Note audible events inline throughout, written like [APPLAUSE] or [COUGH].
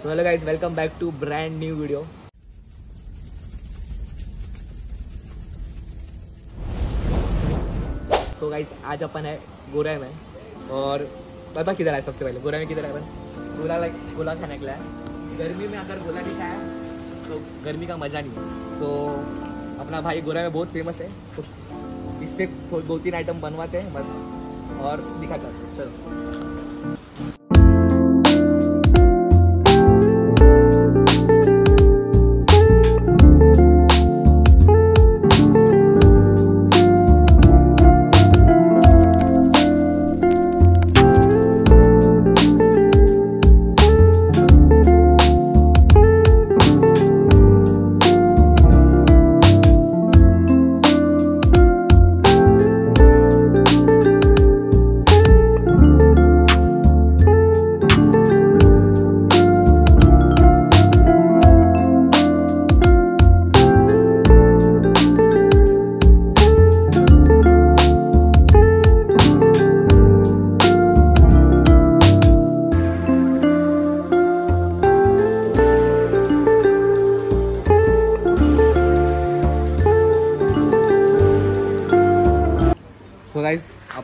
So hello guys welcome back to brand new video so guys आज अपन है गोरा में और पता किधर है सबसे पहले? गोरा में किधर है अपन? गोला लाइक गोला खाने के लिए गर्मी में अगर गोला नहीं खाया तो गर्मी का मज़ा नहीं तो अपना भाई गोरा में बहुत फ़ेमस है। तो [LAUGHS] इससे दो तीन आइटम बनवाते हैं बस और दिखाता चलो।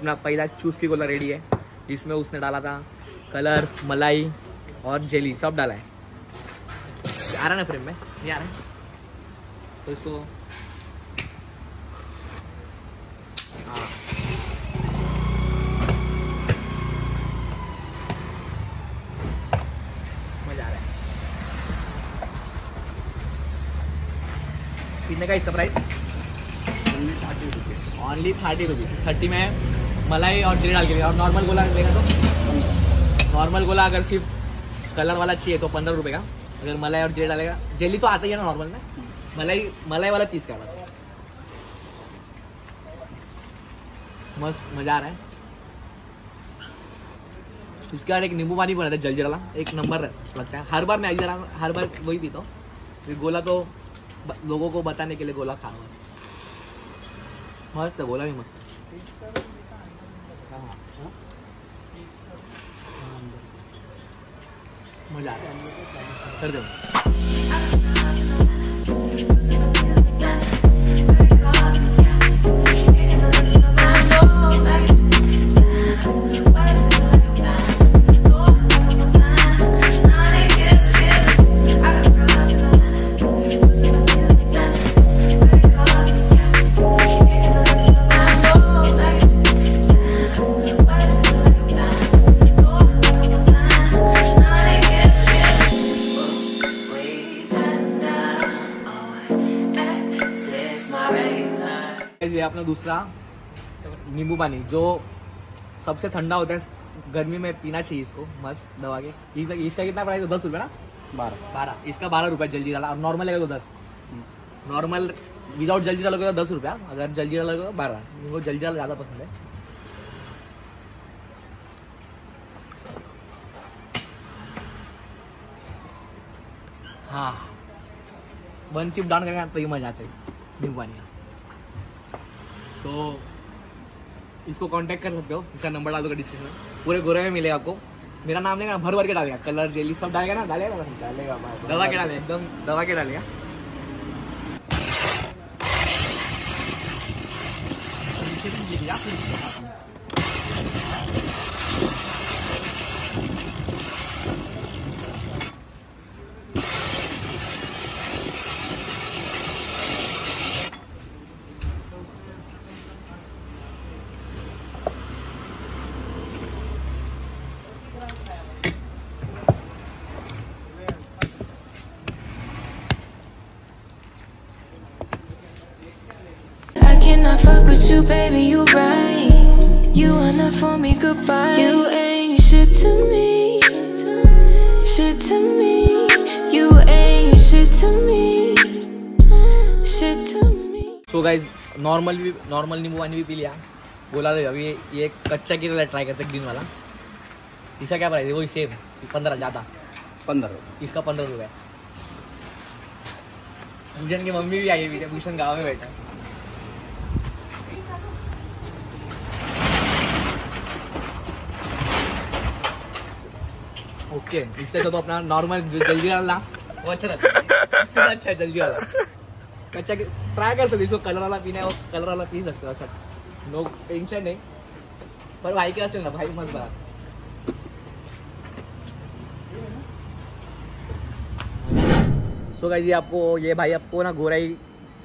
अपना पहला चूस की गोला रेडी है। जिसमें उसने डाला था कलर मलाई और जेली सब डाला है। आ रहा है ना फ्रेम में? नहीं आ रहा है। तो इसको हाँ। कितने का इसका price thirty rupees only thirty rupees thirty में मलाई और जीरे डाल के और नॉर्मल गोला लेगा तो? नॉर्मल गोला अगर सिर्फ़ कलर वाला चाहिए तो पंद्रह रुपये का। अगर मलाई और जीरे डालेगा। जेली तो आता ही है ना नॉर्मल में। मलाई मलाई वाला तीस का बस। मस्त, मज़ा आ रहा है। इसके बाद एक नींबू पानी बना था जल जला। एक नंबर लगता है। हर बार मैं आई जा रहा हूँ हर बार वही पीता हूँ। फिर गोला तो लोगों को बताने के लिए गोला खाऊँगा मस्त है, गोला भी मस्त है। मज़ा आ रहा है कर दो ये अपना दूसरा नींबू पानी जो सबसे ठंडा होता है गर्मी में पीना चाहिए इसको मस्त दवा के। इसका इसका कितना प्राइस है? दस रुपये ना? बारह। बारह। इसका बारह रुपये जल्दी डाला। और नॉर्मल लगेगा तो दस। नॉर्मल विदाउट जल्जीरा लगेगा तो दस रुपया। अगर जल्जीरा लगेगा तो बारह। वो जल्जीरा ज़्यादा पसंद है। हाँ। वन सिप डाउन करेंगे तो ये मज़ा आता है। नींबू पानी। का तो इसको कांटेक्ट कर सकते हो। इसका नंबर डाल दूँगा डिस्क्रिप्शन में पूरे गोरे में मिलेगा आपको। मेरा नाम लेगा भर भर के डालेगा। कलर जेली सब डालेगा ना? डालेगा ना? डालेगा दवा के डाले। एकदम दवा के डालेगा। I fuck with you, baby, you right. You are not for me, goodbye. You ain't shit to me. Shit to me. You ain't shit to me. Shit to me. So guys normal भी normal नींबू पानी भी P लिया बोला तो अभी ये- ये कच्चा की ट्राई करते ग्रीन वाला इसका क्या प्राइस है वही सेम पंद्रह ज़्यादा पंद्रह इसका पंद्रह रुपये भूषण की मम्मी भी आई है भूषण गाँव में बैठा ओके, इससे तो अपना नॉर्मल जल्दी वाला वो अच्छा रहता है। इससे अच्छा जल्दी वाला। अच्छा ट्राई कर सकते इसको कलर वाला पीना है, वो कलर वाला पी सकते हो, ऐसा। नो टेंशन नहीं। पर भाई के असेल ना, भाई मस्त बना। सो गाइस ये आपको, ये भाई आपको ना गोराई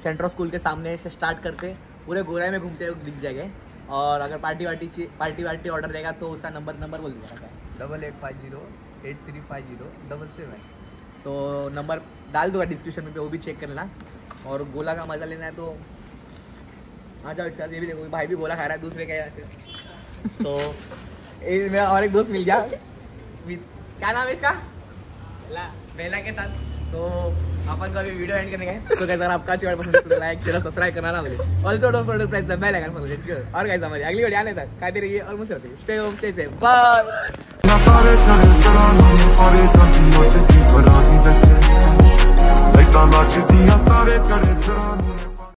सेंट्रल स्कूल के सामने से स्टार्ट करके पूरे गोराई में घूमते हुए दिख जाएँगे। और अगर पार्टी वार्टी पार्टी वार्टी ऑर्डर देगा तो उसका नंबर नंबर बोल क्या double eight five zero eight three five zero double seven तो नंबर डाल दूँगा डिस्क्रिप्शन में पे वो भी चेक कर लेना और गोला का मज़ा लेना है तो आ जाओ इसके साथ ये भी देखो भाई भी गोला खा रहा है दूसरे का यहाँ से। [LAUGHS] तो ये मेरा और एक दोस्त मिल गया। क्या नाम है इसका? बेला। के साथ। तो अपन का भी वीडियो एंड करने का है। तो कैसा आपका अच्छी पसंद तो लाइक शेयर सब्सक्राइब करना ना मुझे also don't forget press the bell icon for और गाइस हमारी अगली वीडियो आने तक। खाते रहिए और मुझसे stay home stay safe bye Natale țălesăra, nu mi pare Dar din orice timp fără din vedeți Vechi la la ce tare țălesăra, nu